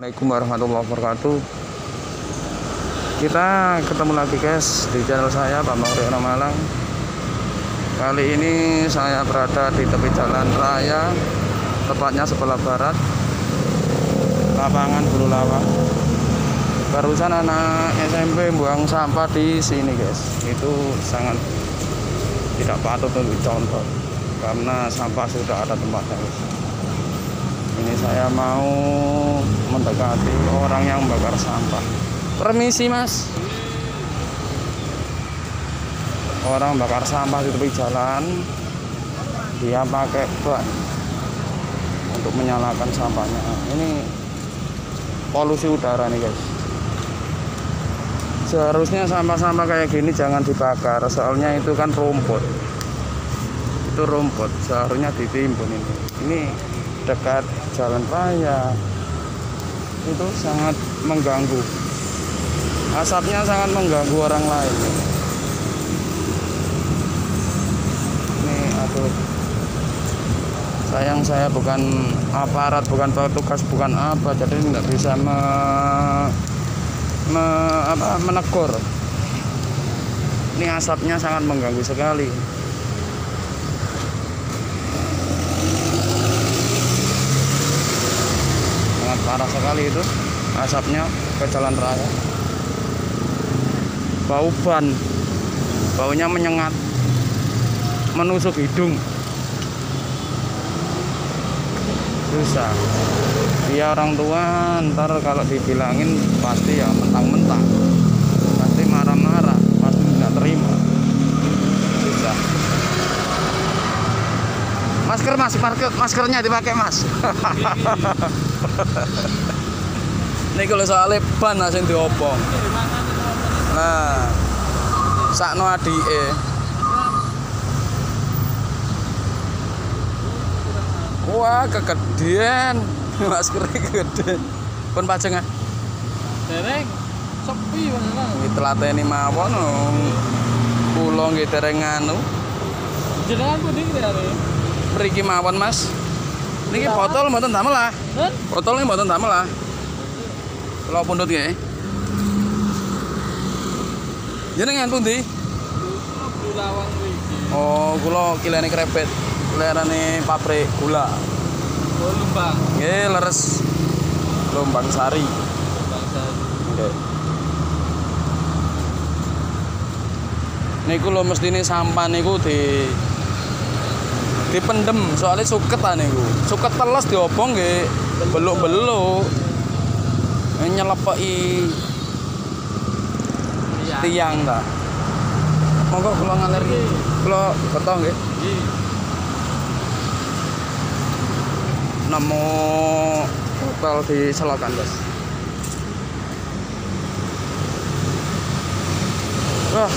Assalamualaikum warahmatullahi wabarakatuh. Kita ketemu lagi guys di channel saya Bambang Riono Malang. Kali ini saya berada di tepi jalan raya Tepatnya sebelah barat Lapangan Bulu Lawang. Barusan anak SMP buang sampah di sini guys. Itu sangat tidak patut untuk dicontoh Karena sampah sudah ada tempatnya guys ini saya mau mendekati orang yang bakar sampah. Permisi mas. Orang bakar sampah di tepi jalan dia pakai ban untuk menyalakan sampahnya. Ini polusi udara nih guys. Seharusnya sampah-sampah kayak gini jangan dibakar soalnya itu kan rumput. Itu rumput seharusnya ditimbun ini. Ini dekat jalan raya itu sangat mengganggu. Asapnya sangat mengganggu orang lain. Ini aduh. Sayang saya bukan aparat bukan petugas bukan apa jadi nggak bisa me, me, apa, menegur. Ini asapnya sangat mengganggu sekali sangat parah sekali itu asapnya ke jalan raya. Bau ban. Baunya menyengat. Menusuk hidung. Susah. Dia orang tua ntar kalau dibilangin pasti ya mentang-mentang pasti marah-marah pasti nggak terima susah masker mas masker maskernya dipakai mas. Ini kalau soalnya ban langsung diopong. Nah sakno adike. Wah kegedean. Maskernya kegedean. Pun pajeng ah Dereng sepi bener. ini telateni mawon pulau nggih dereng anu Jenengan pundi iki are? Mriki mawon mas. Niki botol mboten damel lah botol ini mboten damel lah kalau pundut nggih. Jenengan pundi? Bulu lawang iki. oh kula kilene krepet lerane pabrik gula. Oh lumbang. nggih leres. Lombang Sari. Lumbang sari. nggih. Niku lho mestine sampah niku di dipendem soalnya suket ah niku. Suket teles diobong nggih beluk-beluk. Nyelepeki Iya. tiang ta. Monggo kula ngalir. Kula beto nggih. Iki. nemu hotel di Selokan guys wah